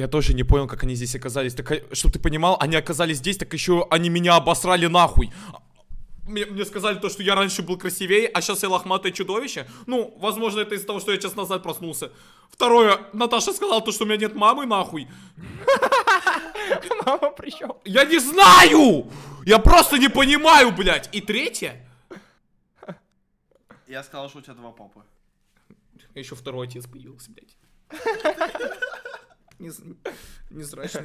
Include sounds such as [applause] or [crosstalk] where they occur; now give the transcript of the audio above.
Я тоже не понял, как они здесь оказались. Так, чтобы ты понимал, они оказались здесь, так еще они меня обосрали нахуй. Мне, мне сказали то, что я раньше был красивее, а сейчас я лохматое чудовище. Ну, возможно, это из-за того, что я час назад проснулся. Второе, Наташа сказала то, что у меня нет мамы, нахуй. Мама причем? Я не знаю! Я просто не понимаю, блядь. И третье, Я сказал, что у тебя два папы. еще второй отец появился, блядь. [laughs] Нез- Незрачный